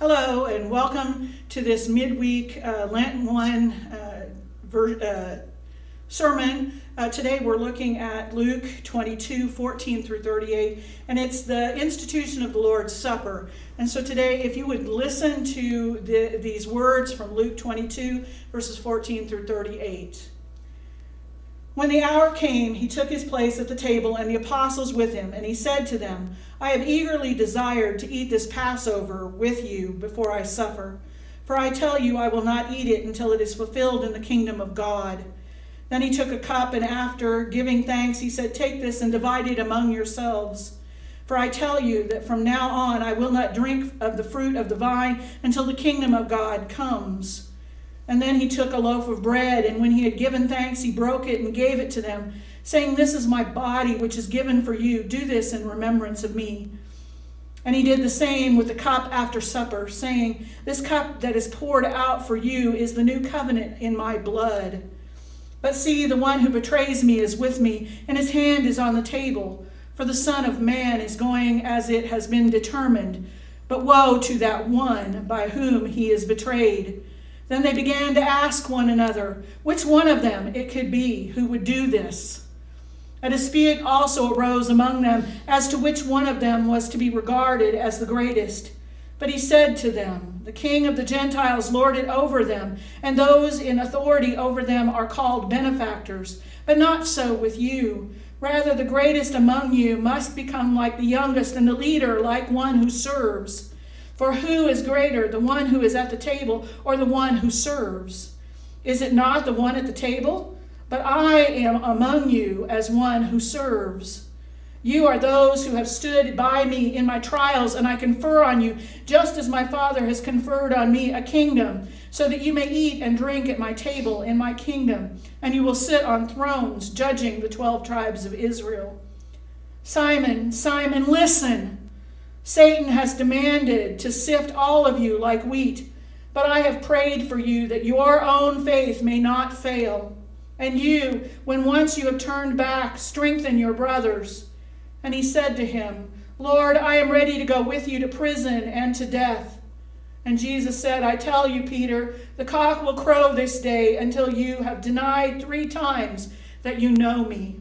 Hello, and welcome to this midweek uh, Lenten 1 uh, uh, sermon. Uh, today we're looking at Luke 22 14 through 38, and it's the institution of the Lord's Supper. And so today, if you would listen to the, these words from Luke 22, verses 14 through 38. When the hour came, he took his place at the table and the apostles with him, and he said to them, I have eagerly desired to eat this Passover with you before I suffer. For I tell you, I will not eat it until it is fulfilled in the kingdom of God. Then he took a cup, and after giving thanks, he said, Take this and divide it among yourselves. For I tell you that from now on I will not drink of the fruit of the vine until the kingdom of God comes. And then he took a loaf of bread, and when he had given thanks, he broke it and gave it to them, saying, This is my body, which is given for you. Do this in remembrance of me. And he did the same with the cup after supper, saying, This cup that is poured out for you is the new covenant in my blood. But see, the one who betrays me is with me, and his hand is on the table. For the Son of Man is going as it has been determined. But woe to that one by whom he is betrayed. Then they began to ask one another which one of them it could be who would do this. A dispute also arose among them as to which one of them was to be regarded as the greatest. But he said to them, The king of the Gentiles lord it over them, and those in authority over them are called benefactors. But not so with you. Rather, the greatest among you must become like the youngest, and the leader like one who serves. For who is greater, the one who is at the table or the one who serves? Is it not the one at the table? But I am among you as one who serves. You are those who have stood by me in my trials, and I confer on you, just as my Father has conferred on me, a kingdom, so that you may eat and drink at my table in my kingdom, and you will sit on thrones, judging the twelve tribes of Israel. Simon, Simon, listen. Satan has demanded to sift all of you like wheat, but I have prayed for you that your own faith may not fail. And you, when once you have turned back, strengthen your brothers. And he said to him, Lord, I am ready to go with you to prison and to death. And Jesus said, I tell you, Peter, the cock will crow this day until you have denied three times that you know me.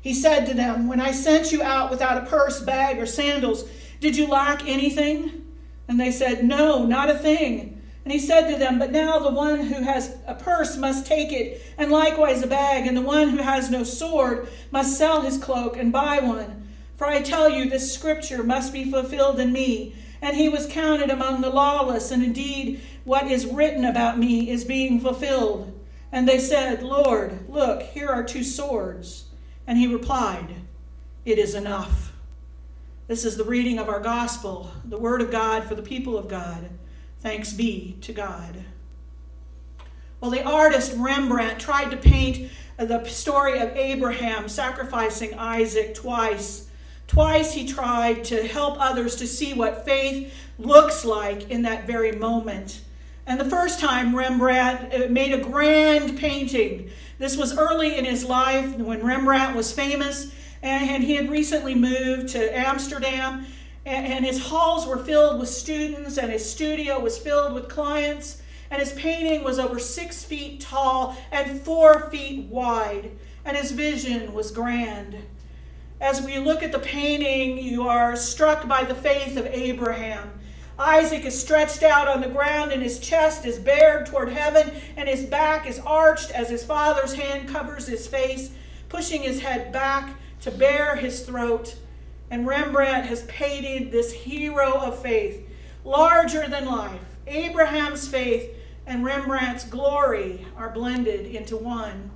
He said to them, When I sent you out without a purse, bag, or sandals, did you lack anything? And they said, No, not a thing. And he said to them, But now the one who has a purse must take it, and likewise a bag, and the one who has no sword must sell his cloak and buy one. For I tell you, this scripture must be fulfilled in me. And he was counted among the lawless, and indeed what is written about me is being fulfilled. And they said, Lord, look, here are two swords. And he replied, It is enough. This is the reading of our gospel, the word of God for the people of God. Thanks be to God. Well, the artist Rembrandt tried to paint the story of Abraham sacrificing Isaac twice. Twice he tried to help others to see what faith looks like in that very moment. And the first time, Rembrandt uh, made a grand painting. This was early in his life when Rembrandt was famous, and he had recently moved to Amsterdam, and his halls were filled with students, and his studio was filled with clients, and his painting was over six feet tall and four feet wide, and his vision was grand. As we look at the painting, you are struck by the faith of Abraham Isaac is stretched out on the ground, and his chest is bared toward heaven, and his back is arched as his father's hand covers his face, pushing his head back to bare his throat. And Rembrandt has painted this hero of faith, larger than life. Abraham's faith and Rembrandt's glory are blended into one.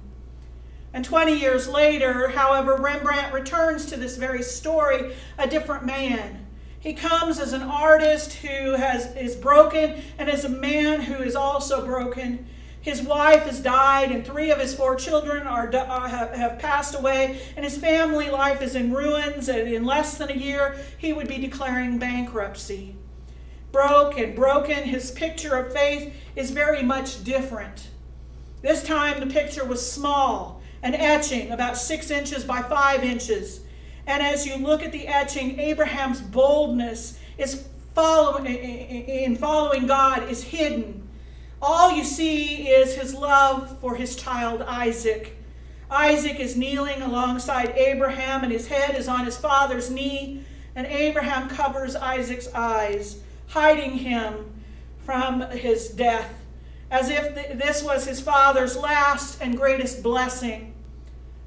And 20 years later, however, Rembrandt returns to this very story a different man he comes as an artist who has, is broken and as a man who is also broken. His wife has died, and three of his four children are, uh, have, have passed away, and his family life is in ruins. And in less than a year, he would be declaring bankruptcy. Broke and broken, his picture of faith is very much different. This time, the picture was small, an etching about six inches by five inches. And as you look at the etching, Abraham's boldness is follow, in following God is hidden. All you see is his love for his child Isaac. Isaac is kneeling alongside Abraham, and his head is on his father's knee, and Abraham covers Isaac's eyes, hiding him from his death, as if this was his father's last and greatest blessing.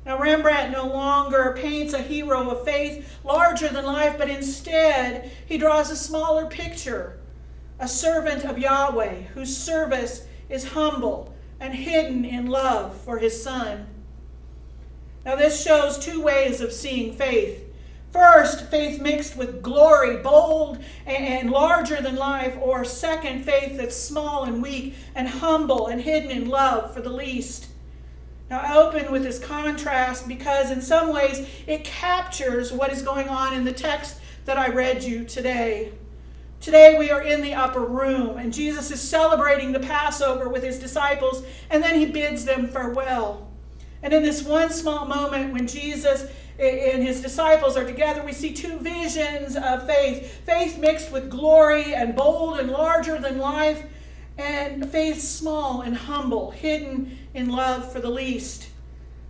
Now, Rembrandt no longer paints a hero of faith larger than life, but instead he draws a smaller picture a servant of Yahweh whose service is humble and hidden in love for his son. Now, this shows two ways of seeing faith. First, faith mixed with glory, bold and larger than life, or second, faith that's small and weak and humble and hidden in love for the least. Now, I open with this contrast because, in some ways, it captures what is going on in the text that I read you today. Today, we are in the upper room, and Jesus is celebrating the Passover with his disciples, and then he bids them farewell. And in this one small moment, when Jesus and his disciples are together, we see two visions of faith faith mixed with glory and bold and larger than life and faith small and humble, hidden in love for the least.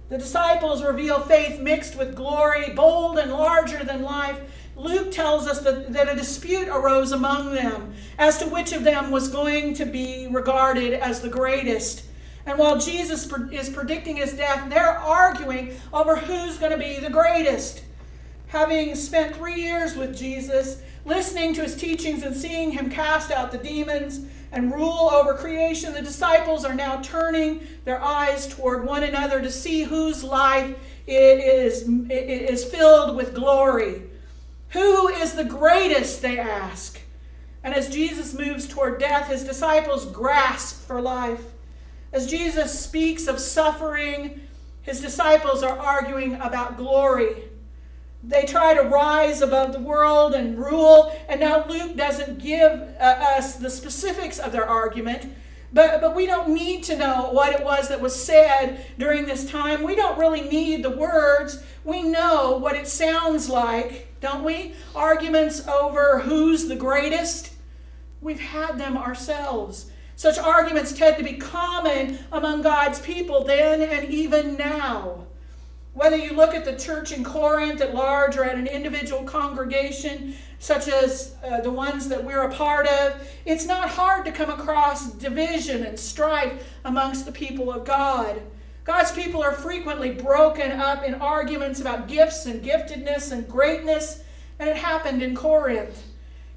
The disciples reveal faith mixed with glory, bold and larger than life. Luke tells us that, that a dispute arose among them as to which of them was going to be regarded as the greatest. And while Jesus is predicting his death, they're arguing over who's going to be the greatest. Having spent three years with Jesus, listening to his teachings and seeing him cast out the demons, and rule over creation, the disciples are now turning their eyes toward one another to see whose life is, is filled with glory. Who is the greatest, they ask. And as Jesus moves toward death, his disciples grasp for life. As Jesus speaks of suffering, his disciples are arguing about glory. They try to rise above the world and rule. And now Luke doesn't give uh, us the specifics of their argument. But, but we don't need to know what it was that was said during this time. We don't really need the words. We know what it sounds like, don't we? Arguments over who's the greatest. We've had them ourselves. Such arguments tend to be common among God's people then and even now. Whether you look at the church in Corinth at large or at an individual congregation, such as uh, the ones that we're a part of, it's not hard to come across division and strife amongst the people of God. God's people are frequently broken up in arguments about gifts and giftedness and greatness, and it happened in Corinth.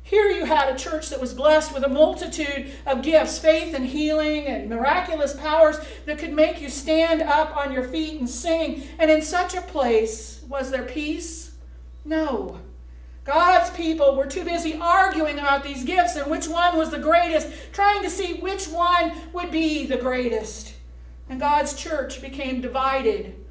Here you had a church that was blessed with a multitude of gifts, faith and healing and miraculous powers that could make you stand up on your feet and sing. And in such a place, was there peace? No. God's people were too busy arguing about these gifts and which one was the greatest, trying to see which one would be the greatest. And God's church became divided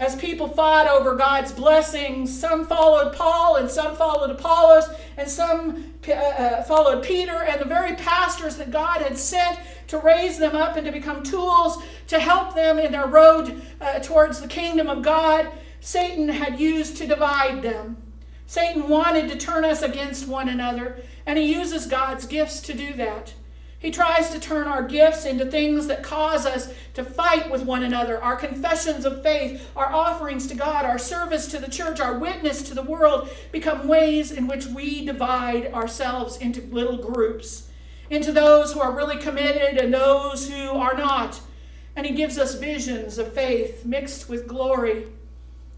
as people fought over God's blessings, some followed Paul and some followed Apollos and some uh, uh, followed Peter and the very pastors that God had sent to raise them up and to become tools to help them in their road uh, towards the kingdom of God. Satan had used to divide them. Satan wanted to turn us against one another, and he uses God's gifts to do that. He tries to turn our gifts into things that cause us to fight with one another. Our confessions of faith, our offerings to God, our service to the church, our witness to the world become ways in which we divide ourselves into little groups, into those who are really committed and those who are not. And He gives us visions of faith mixed with glory,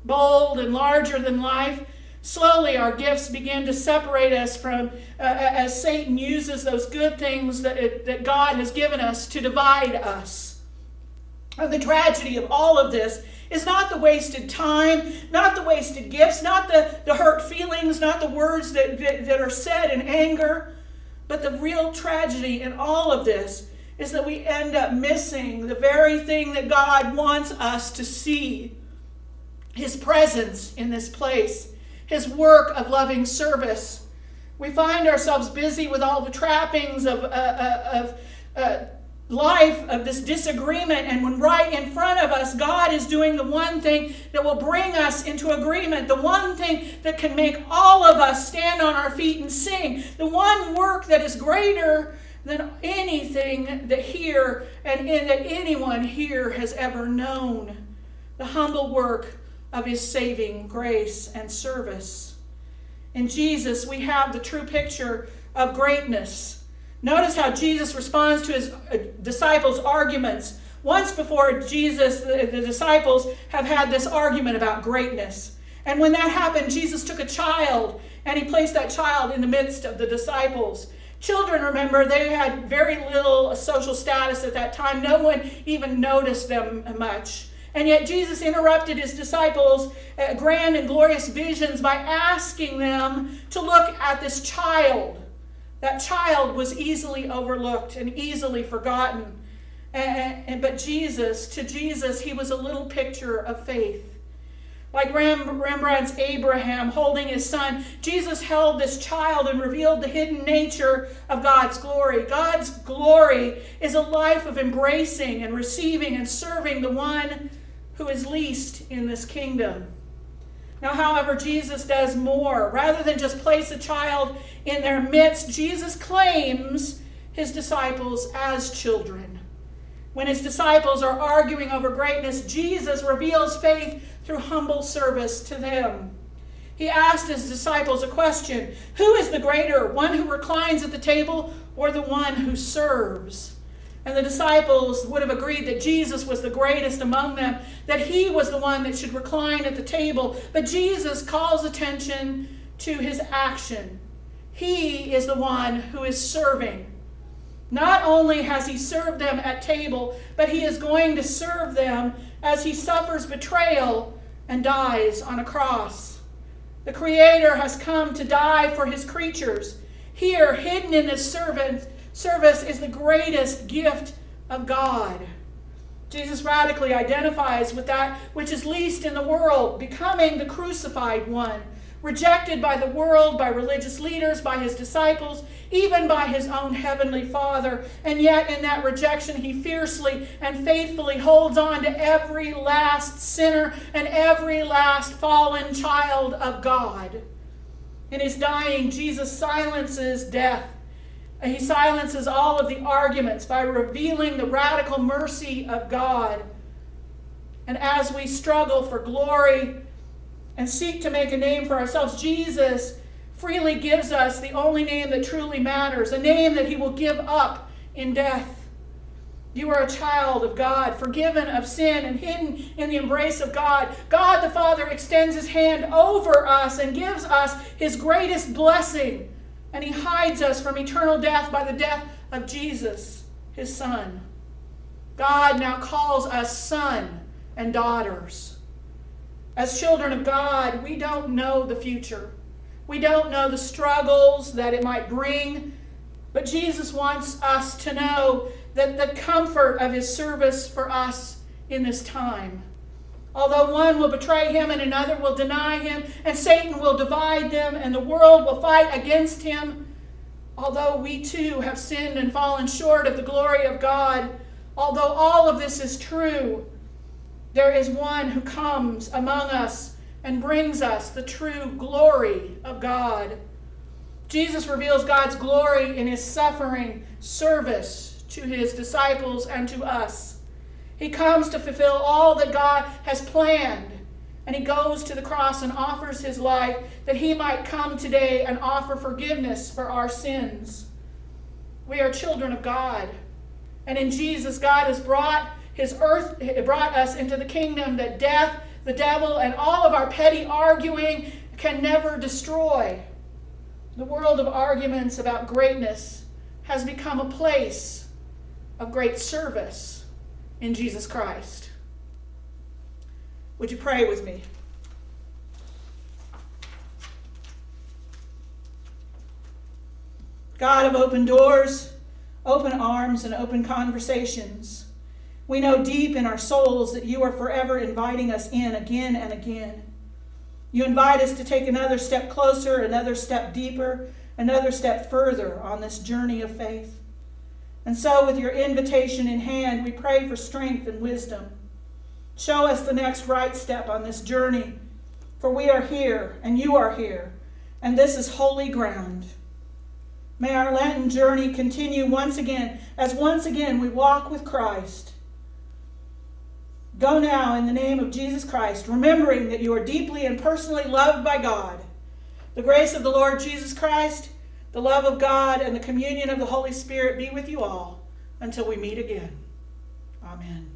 bold and larger than life Slowly, our gifts begin to separate us from, uh, as Satan uses those good things that, it, that God has given us to divide us. And the tragedy of all of this is not the wasted time, not the wasted gifts, not the, the hurt feelings, not the words that, that, that are said in anger, but the real tragedy in all of this is that we end up missing the very thing that God wants us to see His presence in this place his work of loving service. We find ourselves busy with all the trappings of, uh, uh, of uh, life of this disagreement, and when right in front of us, God is doing the one thing that will bring us into agreement, the one thing that can make all of us stand on our feet and sing, the one work that is greater than anything that here and in, that anyone here has ever known. The humble work of his saving grace and service. In Jesus, we have the true picture of greatness. Notice how Jesus responds to his uh, disciples' arguments. Once before, Jesus, the, the disciples have had this argument about greatness. And when that happened, Jesus took a child and he placed that child in the midst of the disciples. Children, remember, they had very little social status at that time. No one even noticed them much. And yet Jesus interrupted his disciples' uh, grand and glorious visions by asking them to look at this child. That child was easily overlooked and easily forgotten. And, and, but Jesus, to Jesus, he was a little picture of faith. Like Rembrandt's Abraham holding his son, Jesus held this child and revealed the hidden nature of God's glory. God's glory is a life of embracing and receiving and serving the one who is least in this kingdom. Now, however, Jesus does more. Rather than just place a child in their midst, Jesus claims his disciples as children. When his disciples are arguing over greatness, Jesus reveals faith through humble service to them. He asked his disciples a question Who is the greater, one who reclines at the table or the one who serves? And the disciples would have agreed that Jesus was the greatest among them, that he was the one that should recline at the table. But Jesus calls attention to his action. He is the one who is serving. Not only has he served them at table, but he is going to serve them as he suffers betrayal and dies on a cross. The Creator has come to die for his creatures. Here, hidden in this servant, service, is the greatest gift of God. Jesus radically identifies with that which is least in the world, becoming the crucified one rejected by the world, by religious leaders, by his disciples, even by his own heavenly Father. And yet, in that rejection, he fiercely and faithfully holds on to every last sinner and every last fallen child of God. In his dying, Jesus silences death. And he silences all of the arguments by revealing the radical mercy of God. And as we struggle for glory and seek to make a name for ourselves, Jesus freely gives us the only name that truly matters, a name that he will give up in death. You are a child of God, forgiven of sin and hidden in the embrace of God. God the Father extends his hand over us and gives us his greatest blessing, and he hides us from eternal death by the death of Jesus, his Son. God now calls us son and daughters. As children of God, we don't know the future. We don't know the struggles that it might bring. But Jesus wants us to know that the comfort of his service for us in this time. Although one will betray him and another will deny him, and Satan will divide them, and the world will fight against him, although we too have sinned and fallen short of the glory of God, although all of this is true, there is one who comes among us and brings us the true glory of God. Jesus reveals God's glory in his suffering service to his disciples and to us. He comes to fulfill all that God has planned, and he goes to the cross and offers his life that he might come today and offer forgiveness for our sins. We are children of God, and in Jesus, God has brought his earth brought us into the kingdom that death, the devil, and all of our petty arguing can never destroy. The world of arguments about greatness has become a place of great service in Jesus Christ. Would you pray with me? God of open doors, open arms, and open conversations. We know deep in our souls that you are forever inviting us in again and again. You invite us to take another step closer, another step deeper, another step further on this journey of faith. And so, with your invitation in hand, we pray for strength and wisdom. Show us the next right step on this journey, for we are here and you are here, and this is holy ground. May our Lenten journey continue once again, as once again we walk with Christ. Go now in the name of Jesus Christ, remembering that you are deeply and personally loved by God. The grace of the Lord Jesus Christ, the love of God, and the communion of the Holy Spirit be with you all until we meet again. Amen.